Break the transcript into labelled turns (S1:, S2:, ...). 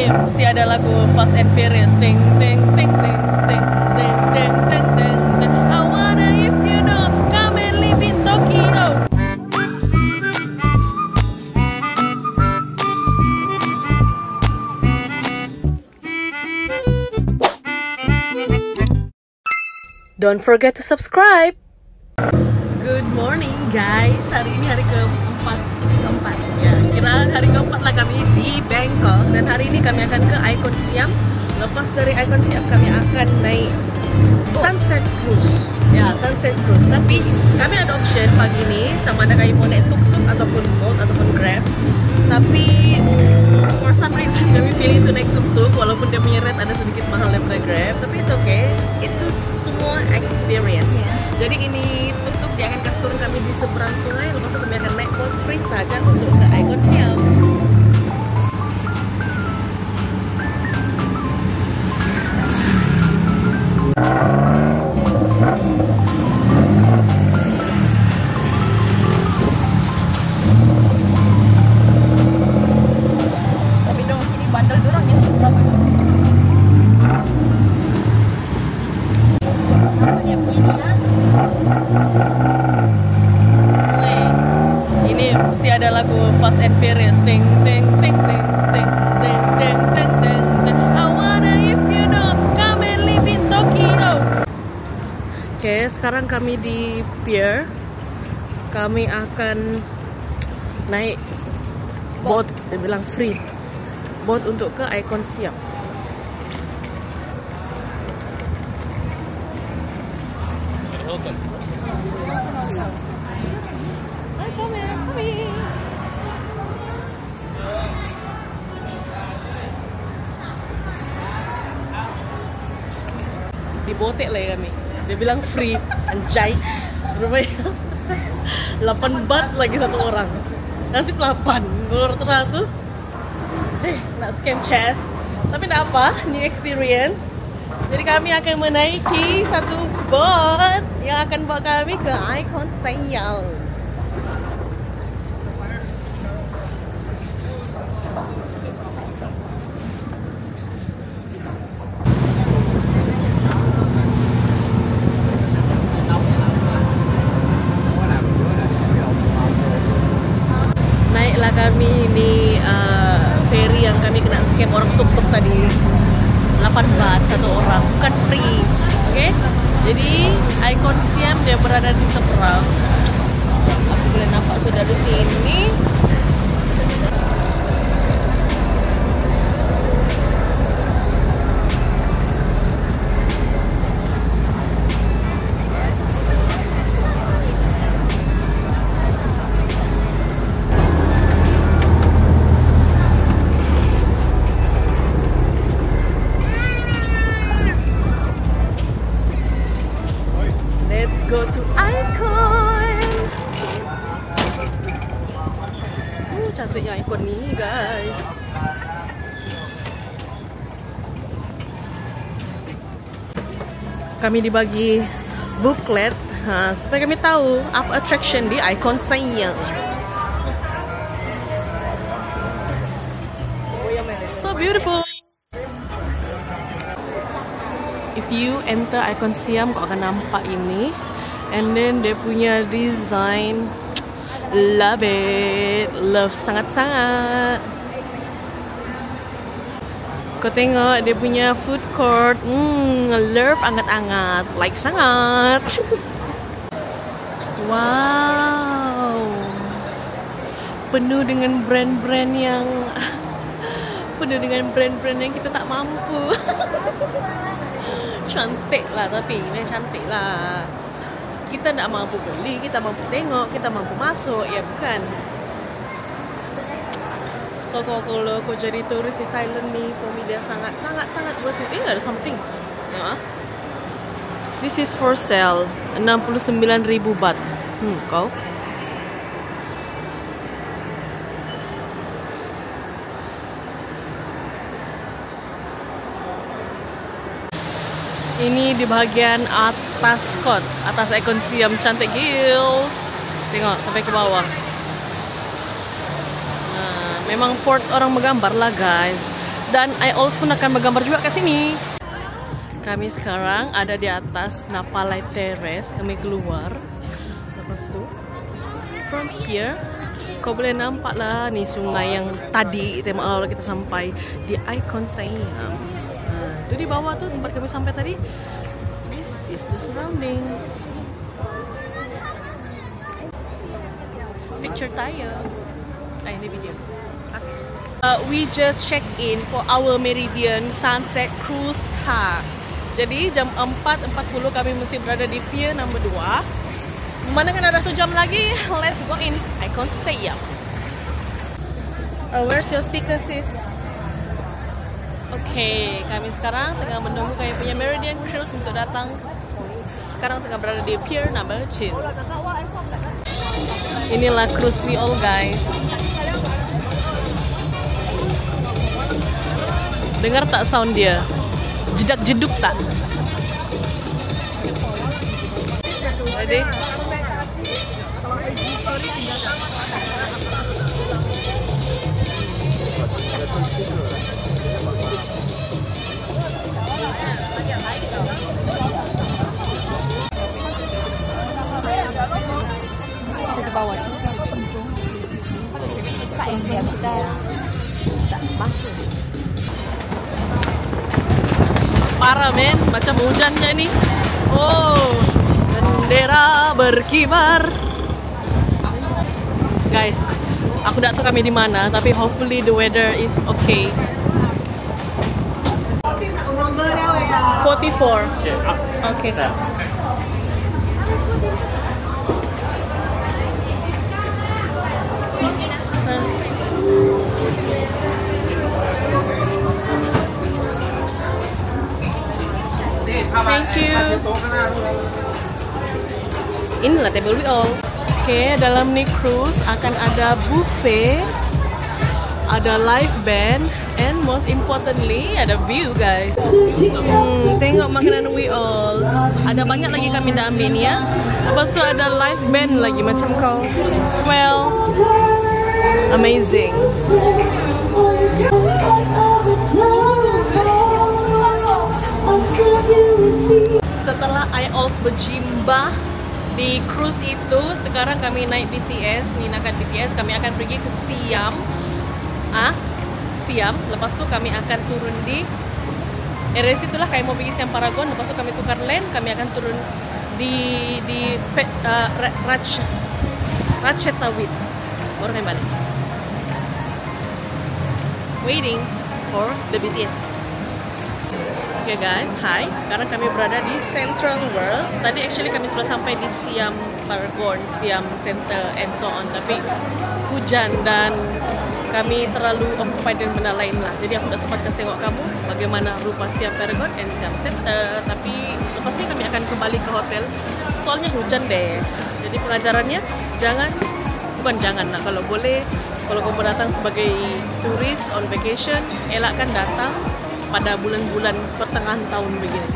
S1: ini mesti ada lagu Fast and Furious ting ting ting ting ting ting ting ting ting I wanna if you know come and Tokyo Don't forget to subscribe. Good morning guys. Hari ini hari keempat Kira hari keempat lah kami di Bangkok dan hari ini kami akan ke Icon Siam. Lepas dari Icon Siam kami akan naik Sunset Cruise. Ya, Sunset Cruise. Tapi kami ada option pagi ini sama ada kami mau naik tuk-tuk ataupun boat ataupun grab. Tapi for some reason kami pilih untuk naik tuk-tuk walaupun dia punya rate ada sedikit mahal daripada grab. Tapi itu oke. Okay. Itu semua experience. Jadi ini tuk-tuk akan kasih turun kami di seberang sungai, lepas itu kami akan naik boat free saja untuk ke Icon Siam. Sekarang kami di pier. Kami akan naik boat Dia bilang free. Boat untuk ke Icon Comel, kami Dibotek lah ya kami Dia bilang free Anjay. Rupanya 8 bat lagi satu orang. Nasib 8 Kalau ratus Eh, nak scam chest Tapi tak apa, new experience. Jadi kami akan menaiki satu boat Yang akan bawa kami ke Icon Siam kami di uh, ferry yang kami kena scam orang tuk-tuk tadi. 8 baht satu orang. Bukan free oke? Okay? jadi Icon Siam dia berada di seberang. Aku boleh nampak sudah di sini go to Icon. Uh, cantiknya Icon ni, guys. Kami dibagi booklet ha, supaya kami tahu apa attraction di Icon Siam. So beautiful. if you enter Icon Siam kau akan nampak ini and then dia punya design love it. Love sangat-sangat. Kau tengok dia punya food court hmm, love angat-angat. Like sangat. Wow. Penuh dengan brand-brand yang penuh dengan brand-brand yang kita tak mampu. Cantik lah tapi memang cantik lah kita tak mampu beli kita mampu tengok kita mampu masuk. Ya bukan. So kalau, kau jadi turis di Thailand ni for me dia sangat sangat sangat worth it. Eh ada something. Ya. This is for sale. 69,000 baht. Hmm kau? Ini di bahagian atas kot, atas Icon Siam cantik gils. Tengok sampai ke bawah. Nah, memang port orang menggambar lah guys. dan IOLS pun akan bergambar juga ke sini. Kami sekarang ada di atas Napalai Terrace. Kami keluar. Lepas tu, from here, kau boleh nampak lah ni sungai yang tadi tembak awal kita sampai di Icon Siam. Uh, tu di bawah tu tempat kami sampai tadi. The surrounding. Picture tayo. Ay, ini video. Okay. Uh, we just check in for our Meridian Sunset Cruise car. Jadi jam 4.40 kami mesti berada di pier nombor 2. Mana kan ada 1 jam lagi? Let's go in. Icon Siam. Uh, where's your sticker sis? Okay, kami sekarang tengah menunggu kami punya Meridian Cruise untuk datang. Sekarang tengah berada di pier 2. Inilah cruise we all guys. Dengar tak sound dia? Jedak jeduk tak? Ready? Parah men, macam hujannya nih. Oh, bendera berkibar. Guys, aku tak tahu kami di mana, tapi hopefully the weather is okay. 44. Okay. Thank you. Inilah table we all. Oke, dalam nih cruise akan ada buffet, ada live band, and most importantly ada view guys. Hmm, tengok makanan we all. Ada banyak lagi kami dah ambil ya. Lepas tu ada live band lagi macam kau. Well, amazing. Setelah IOLS berjimbah di cruise itu, sekarang kami naik BTS, ninakan BTS, kami akan pergi ke Siam. Ah, Siam. Lepas tu kami akan turun di area situlah kami mau pergi Siam Paragon, lepas tu kami tukar land, kami akan turun di di uh, Raj Ratchetawit. Baru kami. Waiting for the BTS. Okay guys, hi. Sekarang kami berada di Central World. Tadi actually kami sudah sampai di Siam Paragon, Siam Center and so on. Tapi hujan dan kami terlalu occupied dengan benda lain lah. Jadi aku tak sempat kasih tengok kamu bagaimana rupa Siam Paragon and Siam Center. Tapi lepas ni kami akan kembali ke hotel. Soalnya hujan deh. Jadi pengajarannya jangan, bukan jangan lah. Kalau boleh, kalau kamu datang sebagai turis on vacation, elakkan datang pada bulan-bulan pertengahan tahun begini.